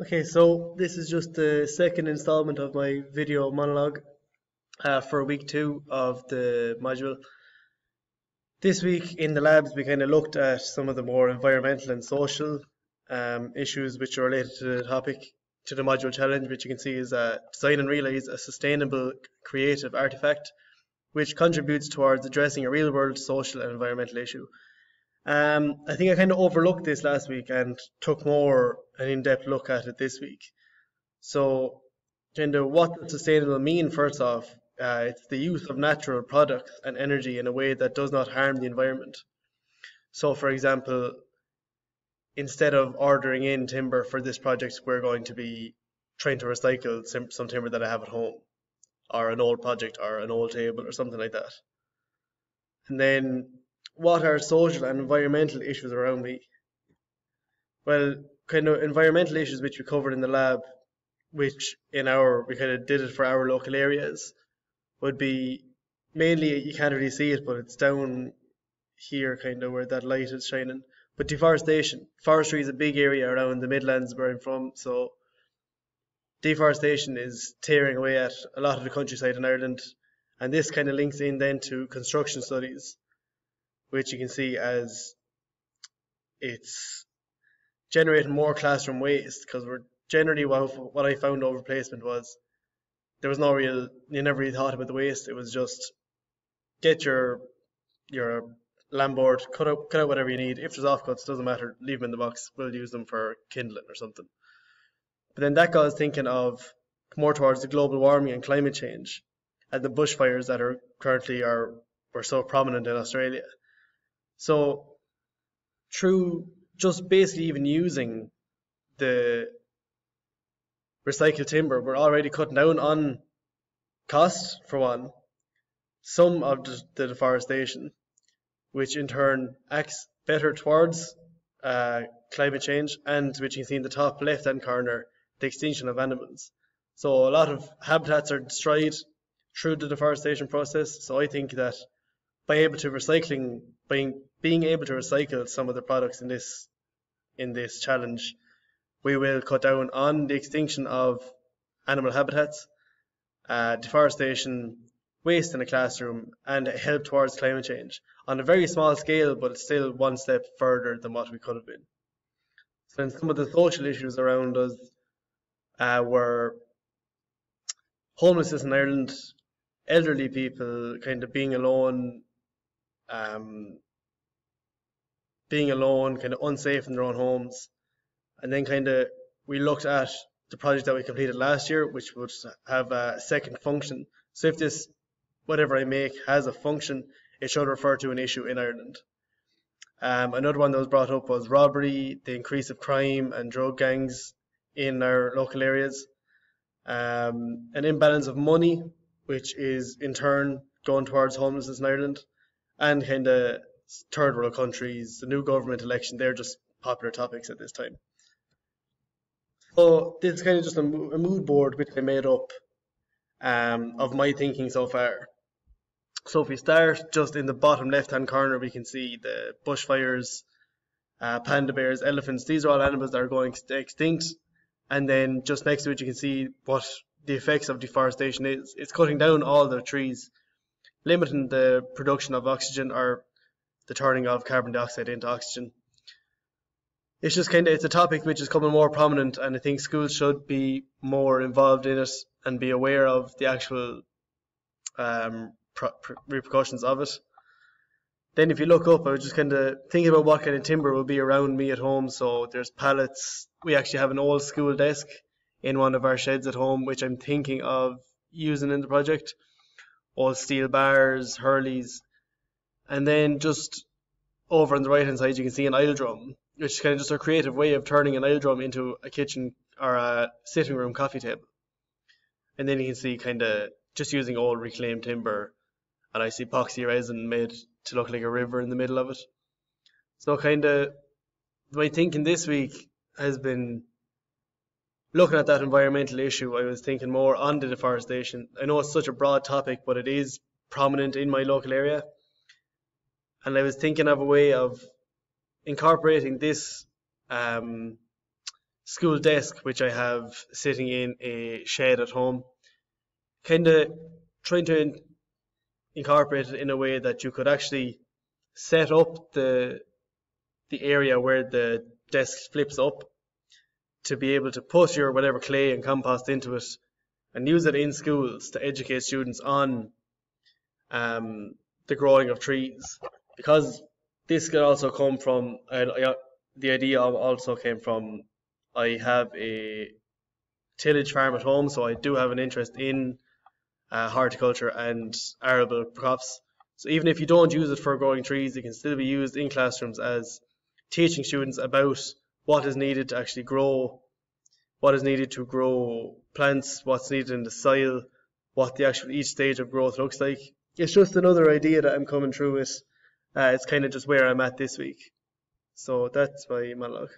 Okay, so this is just the second installment of my video monologue uh, for week two of the module. This week in the labs, we kind of looked at some of the more environmental and social um, issues which are related to the topic, to the module challenge, which you can see is uh, design and realize a sustainable creative artifact which contributes towards addressing a real world social and environmental issue. Um, I think I kind of overlooked this last week and took more an in-depth look at it this week. So, kind of what does sustainable mean? First off, uh, it's the use of natural products and energy in a way that does not harm the environment. So, for example, instead of ordering in timber for this project, we're going to be trying to recycle some timber that I have at home, or an old project, or an old table, or something like that. And then what are social and environmental issues around me? Well, kind of environmental issues which we covered in the lab, which in our we kind of did it for our local areas, would be mainly you can't really see it, but it's down here, kind of where that light is shining. But deforestation, forestry is a big area around the Midlands where I'm from, so deforestation is tearing away at a lot of the countryside in Ireland, and this kind of links in then to construction studies which you can see as it's generating more classroom waste because we're generally what, what I found over placement was there was no real you never really thought about the waste. It was just get your your landboard cut out cut out whatever you need. If there's offcuts doesn't matter leave them in the box. We'll use them for kindling or something. But then that got us thinking of more towards the global warming and climate change and the bushfires that are currently are were so prominent in Australia so through just basically even using the recycled timber, we're already cutting down on cost for one, some of the deforestation, which in turn acts better towards uh, climate change, and which you can see in the top left hand corner, the extinction of animals. So a lot of habitats are destroyed through the deforestation process. So I think that by able to recycling, by being able to recycle some of the products in this in this challenge, we will cut down on the extinction of animal habitats, uh, deforestation, waste in the classroom, and help towards climate change on a very small scale, but it's still one step further than what we could have been. So, in some of the social issues around us uh, were homelessness in Ireland, elderly people kind of being alone um, being alone, kind of unsafe in their own homes. And then kind of we looked at the project that we completed last year, which would have a second function. So if this, whatever I make, has a function, it should refer to an issue in Ireland. Um, another one that was brought up was robbery, the increase of crime and drug gangs in our local areas, um, an imbalance of money, which is in turn going towards homelessness in Ireland, and kind of third world countries, the new government election, they're just popular topics at this time. So this is kind of just a, a mood board which I made up um, of my thinking so far. So if we start just in the bottom left hand corner, we can see the bushfires, uh, panda bears, elephants. These are all animals that are going extinct. And then just next to it, you can see what the effects of deforestation is. It's cutting down all the trees limiting the production of oxygen or the turning of carbon dioxide into oxygen. It's just kind of it's a topic which is becoming more prominent, and I think schools should be more involved in it and be aware of the actual um, repercussions of it. Then, if you look up, I was just kind of thinking about what kind of timber will be around me at home. So there's pallets. We actually have an old school desk in one of our sheds at home, which I'm thinking of using in the project all steel bars, hurleys, and then just over on the right hand side you can see an aisle drum, which is kind of just a creative way of turning an aisle drum into a kitchen or a sitting room coffee table. And then you can see kind of just using old reclaimed timber, and I see epoxy resin made to look like a river in the middle of it. So kind of my thinking this week has been looking at that environmental issue, I was thinking more on the deforestation. I know it's such a broad topic, but it is prominent in my local area. And I was thinking of a way of incorporating this um, school desk, which I have sitting in a shed at home. Kind of trying to in- incorporate it in a way that you could actually set up the the area where the desk flips up to be able to put your whatever clay and compost into it and use it in schools to educate students on um, the growing of trees because this could also come from uh, the idea also came from I have a tillage farm at home so I do have an interest in uh, horticulture and arable crops so even if you don't use it for growing trees it can still be used in classrooms as teaching students about what is needed to actually grow what is needed to grow plants, what's needed in the soil, what the actual each stage of growth looks like. It's just another idea that I'm coming through with. Uh, it's kind of just where I'm at this week. So that's my monologue.